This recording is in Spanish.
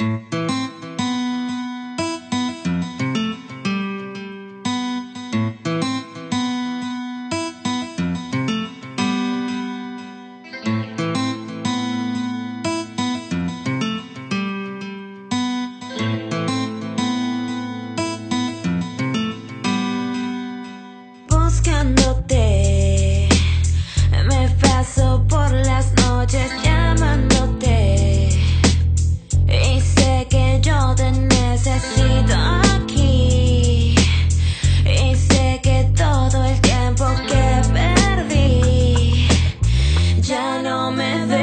Mm-hmm. no me dejes.